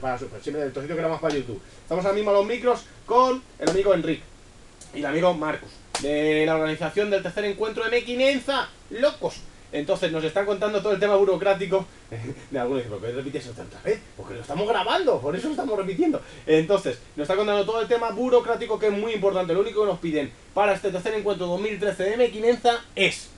para Super, siempre el trocito que era más para YouTube. Estamos ahora mismo a los micros con el amigo Enrique y el amigo Marcus, de la organización del tercer encuentro de Mequinenza, locos. Entonces nos están contando todo el tema burocrático. De algunos dicen, ¿por qué repites eso otra vez? Porque lo estamos grabando, por eso lo estamos repitiendo. Entonces, nos está contando todo el tema burocrático que es muy importante. Lo único que nos piden para este tercer encuentro 2013 de Mequinenza es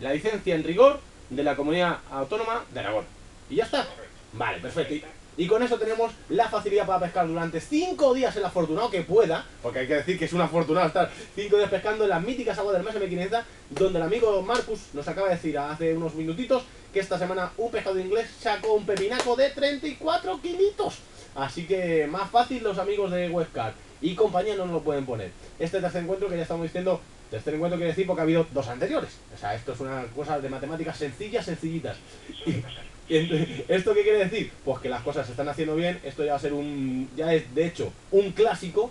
la licencia en rigor de la comunidad autónoma de Aragón. Y ya está. Vale, perfecto. Y, con eso tenemos la facilidad para pescar durante 5 días el afortunado que pueda, porque hay que decir que es un afortunado estar 5 días pescando en las míticas aguas del mes M500, donde el amigo Marcus nos acaba de decir hace unos minutitos que esta semana un pescado inglés sacó un pepinaco de 34 kilitos. Así que más fácil los amigos de Webcard y compañía no nos lo pueden poner. Este tercer encuentro que ya estamos diciendo, tercer encuentro quiere decir porque ha habido dos anteriores. O sea, esto es una cosa de matemáticas sencillas, sencillitas. Y, y ¿Esto qué quiere decir? Pues que las cosas se están haciendo bien, esto ya va a ser un, ya es de hecho un clásico,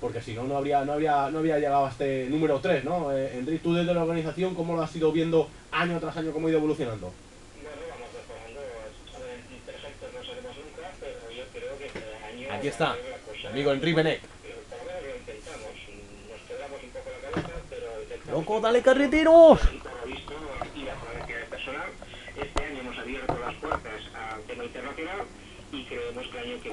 porque si no, no habría, no habría, no habría llegado a este número 3, ¿no? Eh, Enrique, tú desde la organización, ¿cómo lo has ido viendo año tras año, cómo ha ido evolucionando? Bueno, vamos mejorando. Perfectos no seremos nunca, pero yo creo que cada año. Aquí está, amigo Enrique Benek. ¡Loco, dale carreteros! De que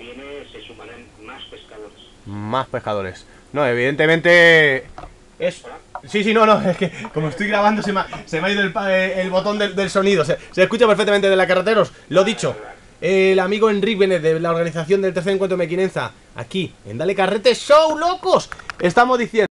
más pescadores. No, evidentemente es... Sí, sí, no, no, es que como estoy grabando se me ha, se me ha ido el, eh, botón del, sonido. Se, escucha perfectamente de la carreteros. Lo dicho, el amigo Enrique Benet de la organización del tercer encuentro Mequinenza, aquí en Dale Carrete Show, locos. Estamos diciendo...